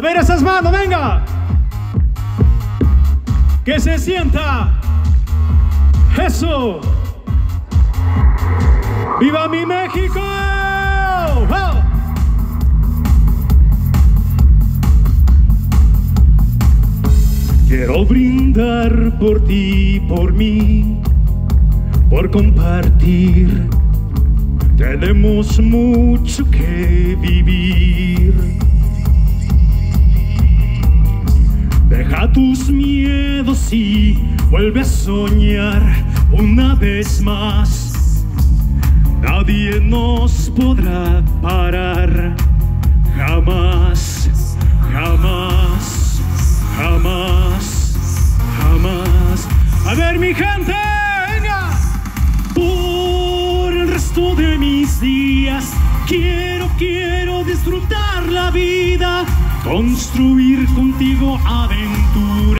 A ver esas manos, venga. Que se sienta. Eso. ¡Viva mi México! ¡Oh! Quiero brindar por ti, por mí, por compartir. Tenemos mucho que vivir. Deja tus miedos y vuelve a soñar una vez más. Nadie nos podrá parar, jamás, jamás, jamás, jamás. A ver mi gente. Por el resto de mis días, quiero, quiero disfrutar la vida, construir contigo aventuras.